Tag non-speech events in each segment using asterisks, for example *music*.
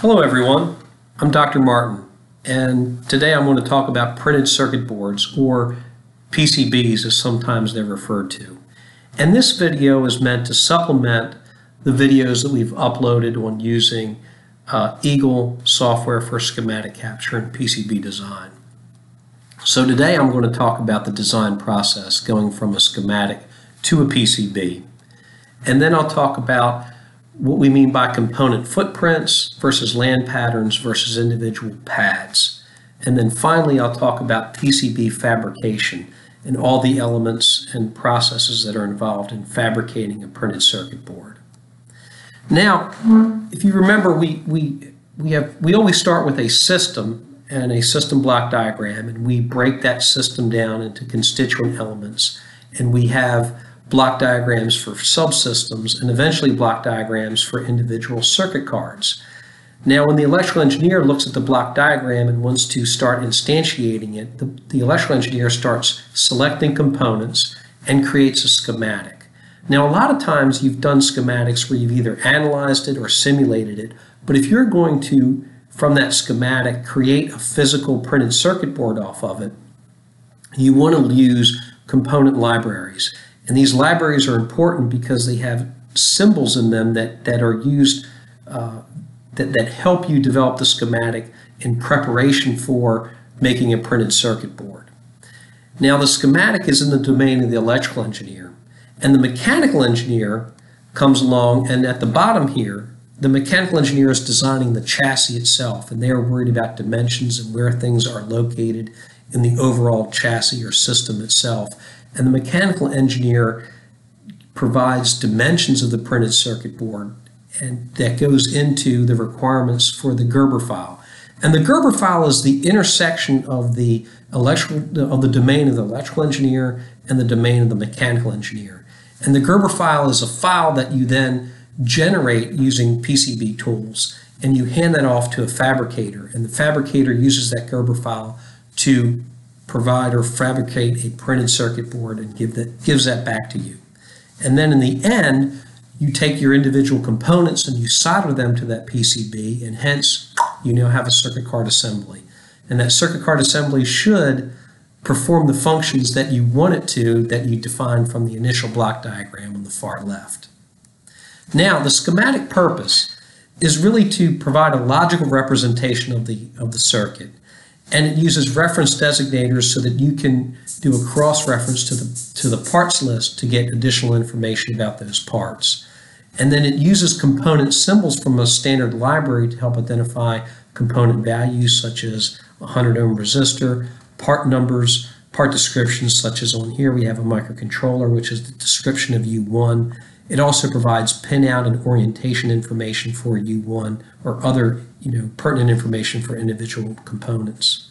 Hello everyone, I'm Dr. Martin and today I'm going to talk about printed circuit boards or PCBs as sometimes they're referred to. And this video is meant to supplement the videos that we've uploaded on using uh, Eagle software for schematic capture and PCB design. So today I'm going to talk about the design process going from a schematic to a PCB. And then I'll talk about what we mean by component footprints versus land patterns versus individual pads. And then finally, I'll talk about PCB fabrication and all the elements and processes that are involved in fabricating a printed circuit board. Now, if you remember, we, we, we, have, we always start with a system and a system block diagram, and we break that system down into constituent elements, and we have block diagrams for subsystems, and eventually block diagrams for individual circuit cards. Now, when the electrical engineer looks at the block diagram and wants to start instantiating it, the, the electrical engineer starts selecting components and creates a schematic. Now, a lot of times you've done schematics where you've either analyzed it or simulated it, but if you're going to, from that schematic, create a physical printed circuit board off of it, you want to use component libraries. And these libraries are important because they have symbols in them that, that are used, uh, that, that help you develop the schematic in preparation for making a printed circuit board. Now the schematic is in the domain of the electrical engineer and the mechanical engineer comes along and at the bottom here, the mechanical engineer is designing the chassis itself and they are worried about dimensions and where things are located in the overall chassis or system itself and the mechanical engineer provides dimensions of the printed circuit board and that goes into the requirements for the Gerber file. And the Gerber file is the intersection of the electrical of the domain of the electrical engineer and the domain of the mechanical engineer. And the Gerber file is a file that you then generate using PCB tools and you hand that off to a fabricator and the fabricator uses that Gerber file to provide or fabricate a printed circuit board and give that gives that back to you. And then in the end, you take your individual components and you solder them to that PCB, and hence you now have a circuit card assembly. And that circuit card assembly should perform the functions that you want it to that you defined from the initial block diagram on the far left. Now, the schematic purpose is really to provide a logical representation of the, of the circuit and it uses reference designators so that you can do a cross-reference to the, to the parts list to get additional information about those parts. And then it uses component symbols from a standard library to help identify component values such as a 100 ohm resistor, part numbers, part descriptions such as on here we have a microcontroller which is the description of U1. It also provides pinout and orientation information for U1 or other you know, pertinent information for individual components.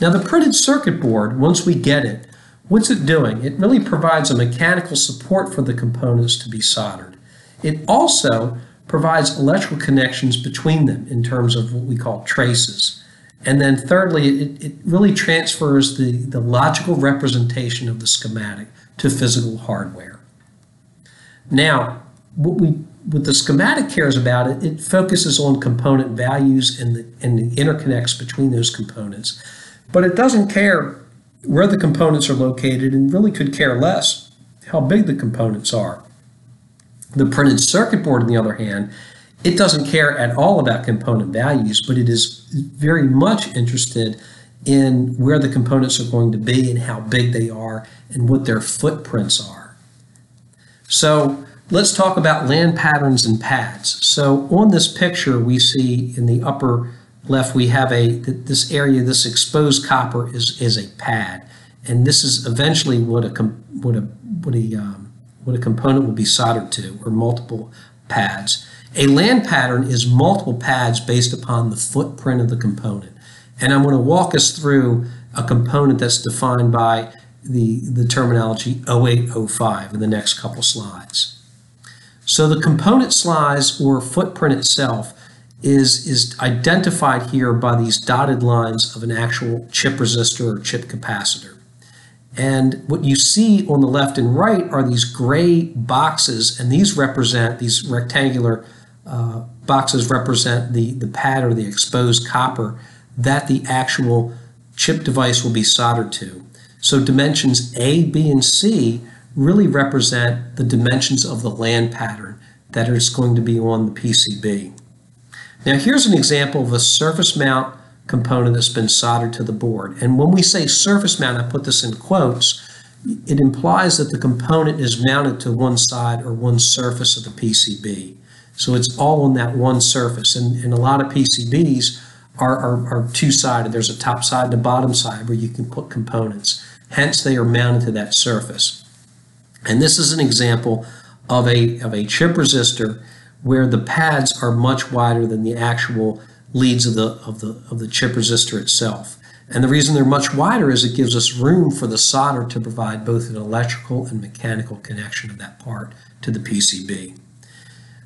Now the printed circuit board, once we get it, what's it doing? It really provides a mechanical support for the components to be soldered. It also provides electrical connections between them in terms of what we call traces. And then thirdly, it, it really transfers the, the logical representation of the schematic to physical hardware. Now, what we what the schematic cares about it, it focuses on component values and the, and the interconnects between those components. But it doesn't care where the components are located and really could care less how big the components are. The printed circuit board, on the other hand, it doesn't care at all about component values, but it is very much interested in where the components are going to be and how big they are and what their footprints are. So Let's talk about land patterns and pads. So on this picture, we see in the upper left, we have a, this area, this exposed copper is, is a pad. And this is eventually what a, what a, what a, um, what a component will be soldered to, or multiple pads. A land pattern is multiple pads based upon the footprint of the component. And I'm going to walk us through a component that's defined by the, the terminology 0805 in the next couple slides. So the component slice or footprint itself is, is identified here by these dotted lines of an actual chip resistor or chip capacitor. And what you see on the left and right are these gray boxes, and these represent these rectangular uh, boxes represent the, the pad or the exposed copper that the actual chip device will be soldered to. So dimensions A, B, and C really represent the dimensions of the land pattern that is going to be on the PCB. Now here's an example of a surface mount component that's been soldered to the board. And when we say surface mount, I put this in quotes, it implies that the component is mounted to one side or one surface of the PCB. So it's all on that one surface. And, and a lot of PCBs are, are, are two-sided. There's a top side and a bottom side where you can put components. Hence, they are mounted to that surface. And this is an example of a, of a chip resistor where the pads are much wider than the actual leads of the, of the, of the chip resistor itself. And the reason they're much wider is it gives us room for the solder to provide both an electrical and mechanical connection of that part to the PCB.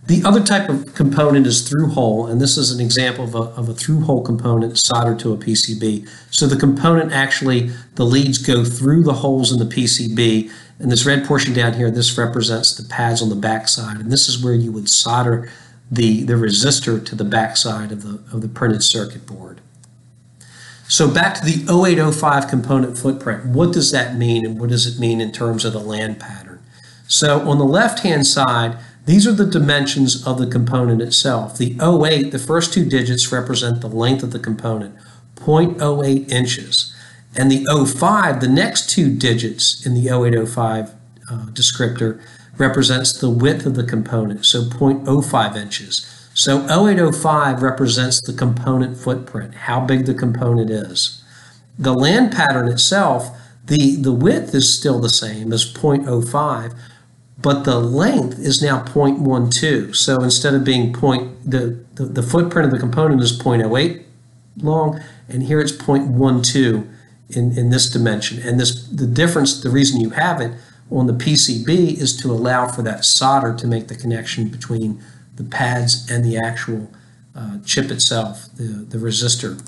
The other type of component is through hole, and this is an example of a, of a through hole component soldered to a PCB. So the component actually, the leads go through the holes in the PCB, and this red portion down here, this represents the pads on the backside, and this is where you would solder the, the resistor to the backside of the, of the printed circuit board. So back to the 0805 component footprint. What does that mean and what does it mean in terms of the land pattern? So on the left-hand side, these are the dimensions of the component itself. The 08, the first two digits represent the length of the component, 0.08 inches. And the 05, the next two digits in the 0805 uh, descriptor, represents the width of the component, so 0.05 inches. So 0805 represents the component footprint, how big the component is. The land pattern itself, the, the width is still the same as 0.05, but the length is now 0.12. So instead of being point, the, the, the footprint of the component is 0.08 long, and here it's 0.12 in, in this dimension. And this the difference, the reason you have it on the PCB is to allow for that solder to make the connection between the pads and the actual uh, chip itself, the, the resistor.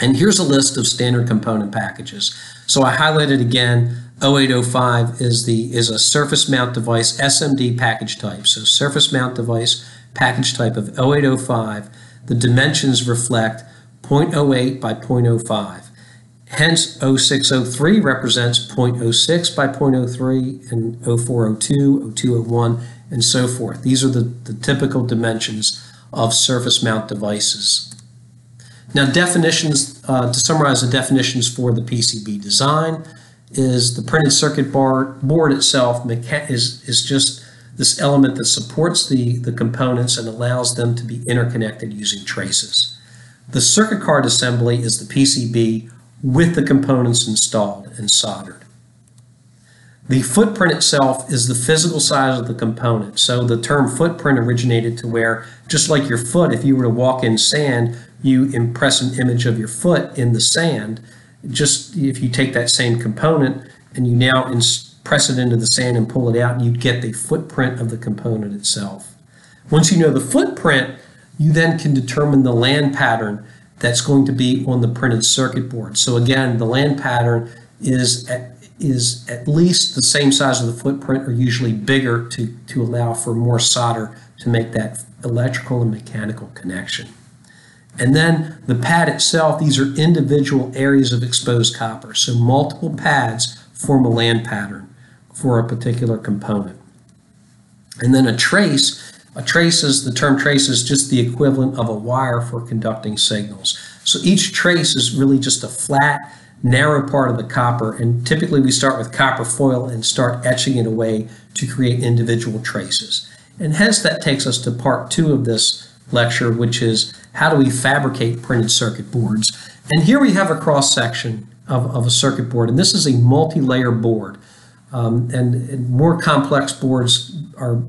And here's a list of standard component packages. So I highlighted again 0805 is the is a surface mount device SMD package type. So surface mount device package type of 0805. The dimensions reflect 0.08 by 0.05. Hence 0603 represents 0.06 by 0.03 and 0402, 0201, and so forth. These are the, the typical dimensions of surface mount devices. Now definitions, uh, to summarize the definitions for the PCB design, is the printed circuit board, board itself is, is just this element that supports the, the components and allows them to be interconnected using traces. The circuit card assembly is the PCB with the components installed and soldered. The footprint itself is the physical size of the component. So the term footprint originated to where, just like your foot, if you were to walk in sand, you impress an image of your foot in the sand. Just if you take that same component and you now press it into the sand and pull it out, you'd get the footprint of the component itself. Once you know the footprint, you then can determine the land pattern that's going to be on the printed circuit board. So again, the land pattern is at, is at least the same size of the footprint or usually bigger to, to allow for more solder to make that electrical and mechanical connection. And then the pad itself, these are individual areas of exposed copper. So multiple pads form a land pattern for a particular component. And then a trace a trace is, the term trace is just the equivalent of a wire for conducting signals. So each trace is really just a flat, narrow part of the copper, and typically we start with copper foil and start etching it away to create individual traces. And hence that takes us to part two of this lecture, which is how do we fabricate printed circuit boards. And here we have a cross section of, of a circuit board, and this is a multi-layer board. Um, and, and more complex boards are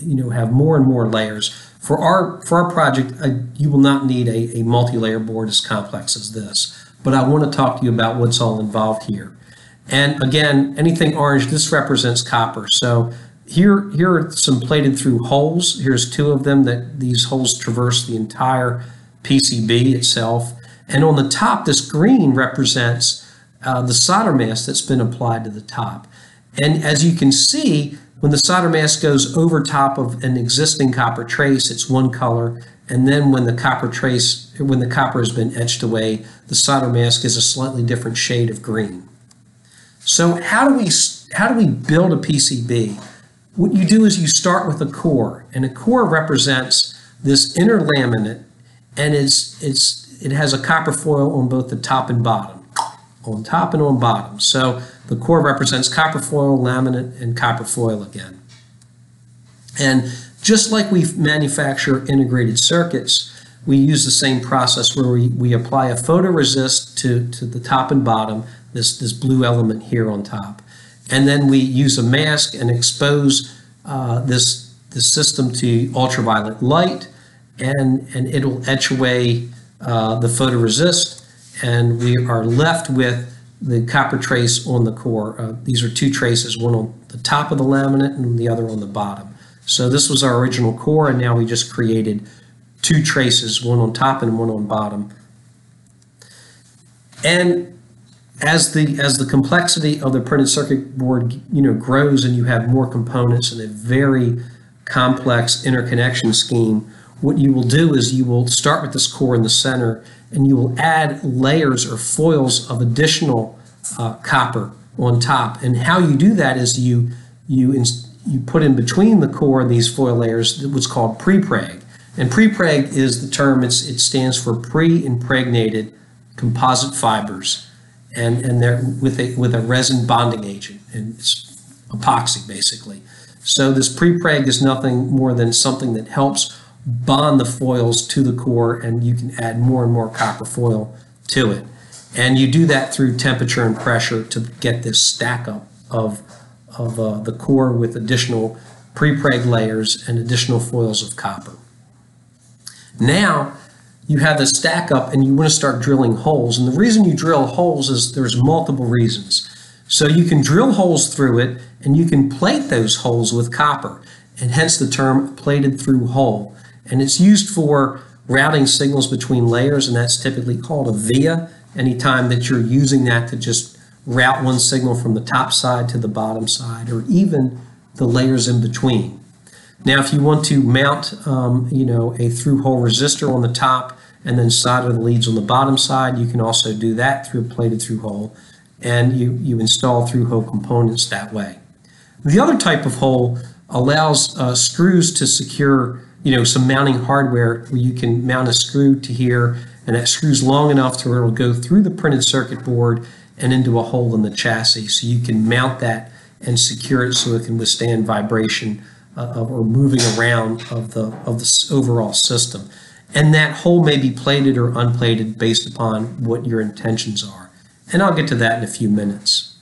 you know have more and more layers. For our for our project, I, you will not need a, a multi-layer board as complex as this. But I want to talk to you about what's all involved here. And again, anything orange, this represents copper. So here, here are some plated through holes. Here's two of them that these holes traverse the entire PCB itself. And on the top, this green represents uh, the solder mask that's been applied to the top. And as you can see, When the solder mask goes over top of an existing copper trace, it's one color. And then when the copper trace, when the copper has been etched away, the solder mask is a slightly different shade of green. So how do we how do we build a PCB? What you do is you start with a core, and a core represents this inner laminate, and it's it's it has a copper foil on both the top and bottom, on top and on bottom. So the core represents copper foil, laminate, and copper foil again. And just like we manufacture integrated circuits, we use the same process where we, we apply a photoresist to, to the top and bottom, this, this blue element here on top. And then we use a mask and expose uh, this, this system to ultraviolet light, and, and it'll etch away uh, the photoresist, and we are left with the copper trace on the core. Uh, these are two traces, one on the top of the laminate and the other on the bottom. So this was our original core, and now we just created two traces, one on top and one on bottom. And as the as the complexity of the printed circuit board you know grows and you have more components and a very complex interconnection scheme, what you will do is you will start with this core in the center and you will add layers or foils of additional uh, copper on top. And how you do that is you you you put in between the core and these foil layers what's called prepreg. And prepreg is the term, it's, it stands for pre-impregnated composite fibers. And, and they're with a, with a resin bonding agent, and it's epoxy basically. So this prepreg is nothing more than something that helps bond the foils to the core and you can add more and more copper foil to it. And you do that through temperature and pressure to get this stack up of of uh, the core with additional prepreg layers and additional foils of copper. Now you have the stack up and you want to start drilling holes. And the reason you drill holes is there's multiple reasons. So you can drill holes through it and you can plate those holes with copper and hence the term plated through hole. And it's used for routing signals between layers and that's typically called a via anytime that you're using that to just route one signal from the top side to the bottom side, or even the layers in between. Now, if you want to mount, um, you know, a through-hole resistor on the top and then solder the leads on the bottom side, you can also do that through a plated through-hole, and you, you install through-hole components that way. The other type of hole allows uh, screws to secure, you know, some mounting hardware where you can mount a screw to here, and that screw's long enough to where it'll go through the printed circuit board and into a hole in the chassis. So you can mount that and secure it so it can withstand vibration uh, or moving around of the, of the overall system. And that hole may be plated or unplated based upon what your intentions are. And I'll get to that in a few minutes.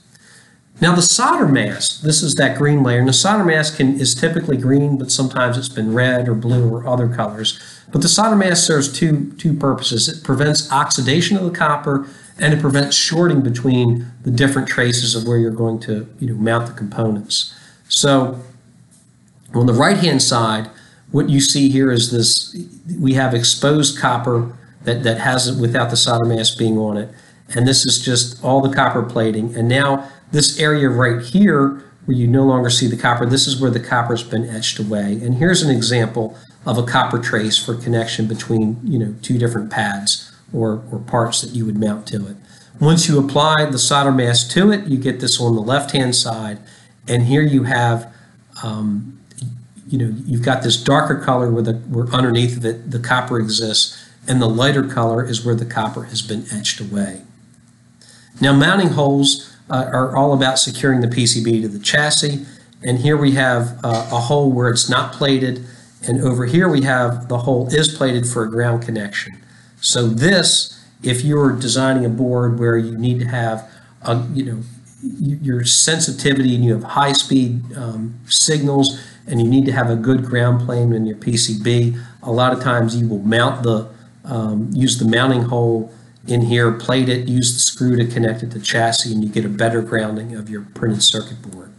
Now the solder mask, this is that green layer, and the solder mask can, is typically green, but sometimes it's been red or blue or other colors. But the solder mask serves two, two purposes. It prevents oxidation of the copper and it prevents shorting between the different traces of where you're going to you know, mount the components. So on the right-hand side, what you see here is this, we have exposed copper that, that has it without the solder mask being on it. And this is just all the copper plating. And now this area right here, where you no longer see the copper, this is where the copper's been etched away. And here's an example of a copper trace for connection between, you know, two different pads or, or parts that you would mount to it. Once you apply the solder mask to it, you get this on the left-hand side, and here you have, um, you know, you've got this darker color where, the, where underneath of it the copper exists, and the lighter color is where the copper has been etched away. Now mounting holes uh, are all about securing the PCB to the chassis, and here we have uh, a hole where it's not plated, and over here we have the hole is plated for a ground connection. So this, if you're designing a board where you need to have, a, you know, your sensitivity and you have high speed um, signals and you need to have a good ground plane in your PCB, a lot of times you will mount the, um, use the mounting hole in here, plate it, use the screw to connect it to chassis, and you get a better grounding of your printed circuit board.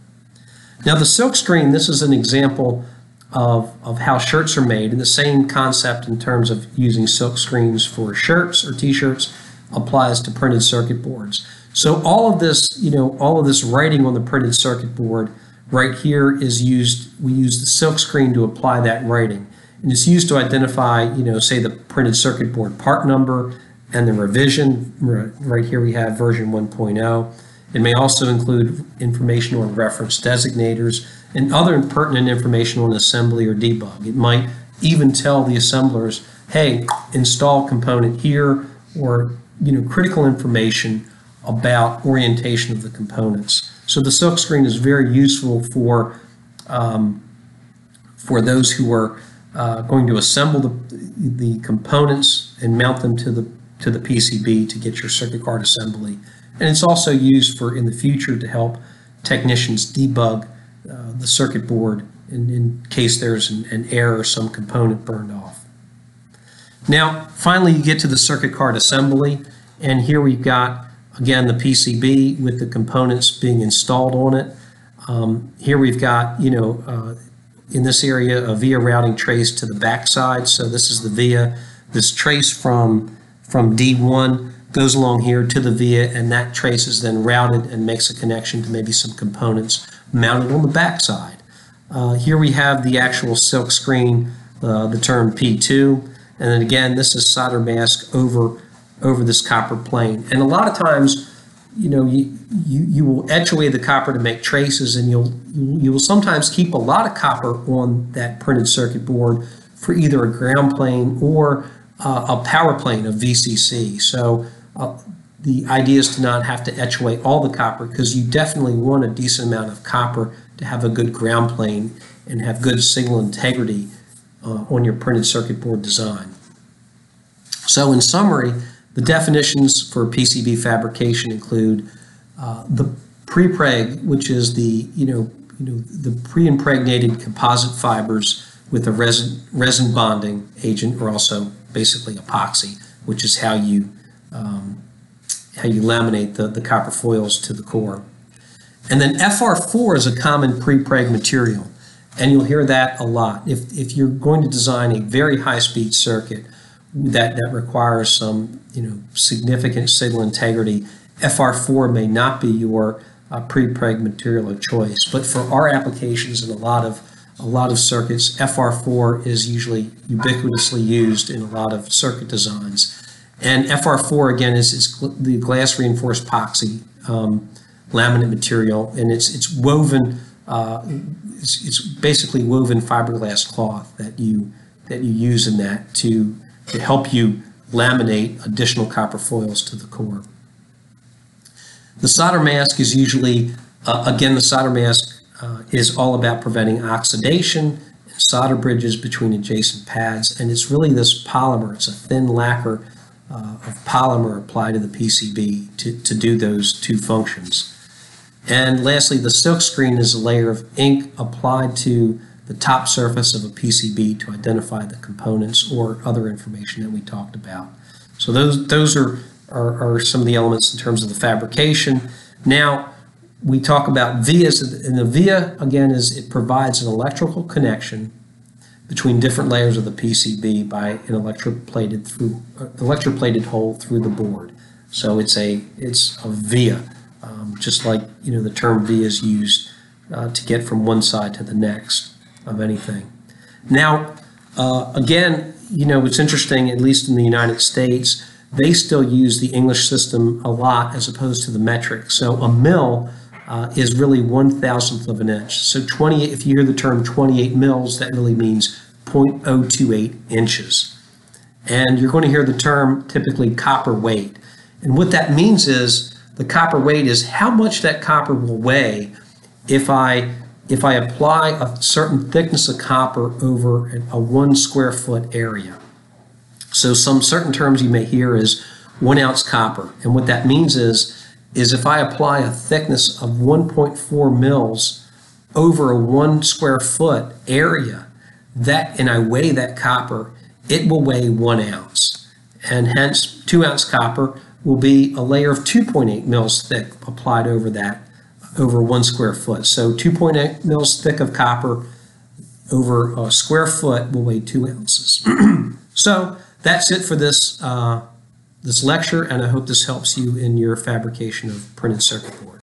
Now the silk screen, this is an example of, of how shirts are made. And the same concept in terms of using silk screens for shirts or t-shirts applies to printed circuit boards. So all of this, you know, all of this writing on the printed circuit board right here is used, we use the silk screen to apply that writing. And it's used to identify, you know, say the printed circuit board part number and the revision. Right here we have version 1.0. It may also include information on reference designators and other pertinent information on assembly or debug. It might even tell the assemblers, hey, install component here, or you know, critical information about orientation of the components. So the silkscreen is very useful for um, for those who are uh, going to assemble the, the components and mount them to the to the PCB to get your circuit card assembly. And it's also used for in the future to help technicians debug uh, the circuit board in, in case there's an, an error or some component burned off. Now, finally, you get to the circuit card assembly, and here we've got, again, the PCB with the components being installed on it. Um, here we've got, you know, uh, in this area, a via routing trace to the backside. So this is the via, this trace from, from D1 goes along here to the via, and that trace is then routed and makes a connection to maybe some components mounted on the backside. Uh, here we have the actual silk screen, uh, the term P2, and then again, this is solder mask over, over this copper plane. And a lot of times, you know, you, you, you will etch away the copper to make traces, and you'll, you will sometimes keep a lot of copper on that printed circuit board for either a ground plane or uh, a power plane of VCC. So uh, the idea is to not have to etch away all the copper because you definitely want a decent amount of copper to have a good ground plane and have good signal integrity uh, on your printed circuit board design. So in summary, the definitions for PCB fabrication include uh, the prepreg, which is the you know you know the pre-impregnated composite fibers with a resin resin bonding agent, or also basically epoxy, which is how you um, how you laminate the, the copper foils to the core. And then FR4 is a common pre-preg material, and you'll hear that a lot. If, if you're going to design a very high-speed circuit that, that requires some you know, significant signal integrity, FR4 may not be your uh, pre-preg material of choice. But for our applications and a lot of a lot of circuits, FR4 is usually ubiquitously used in a lot of circuit designs. And FR4 again is, is the glass reinforced epoxy um, laminate material, and it's it's woven. Uh, it's, it's, basically woven fiberglass cloth that you that you use in that to to help you laminate additional copper foils to the core. The solder mask is usually uh, again the solder mask uh, is all about preventing oxidation and solder bridges between adjacent pads, and it's really this polymer. It's a thin lacquer uh, of polymer applied to the PCB to, to do those two functions. And lastly, the silk screen is a layer of ink applied to the top surface of a PCB to identify the components or other information that we talked about. So those, those are, are, are some of the elements in terms of the fabrication. Now, we talk about vias, and the via, again, is it provides an electrical connection between different layers of the PCB by an electroplated through uh, electroplated hole through the board. So it's a it's a via, um, just like you know the term via is used uh, to get from one side to the next of anything. Now, uh, again, you know it's interesting. At least in the United States, they still use the English system a lot as opposed to the metric. So a mil uh, is really one thousandth of an inch. So 20, if you hear the term 28 mils, that really means 0.028 inches. And you're going to hear the term typically copper weight. And what that means is the copper weight is how much that copper will weigh if I if I apply a certain thickness of copper over a one square foot area. So some certain terms you may hear is one ounce copper. And what that means is is if I apply a thickness of 1.4 mils over a one square foot area, that and I weigh that copper, it will weigh one ounce. And hence, two ounce copper will be a layer of 2.8 mils thick applied over that, over one square foot. So 2.8 mils thick of copper over a square foot will weigh two ounces. *clears throat* so that's it for this uh, this lecture, and I hope this helps you in your fabrication of printed circuit board.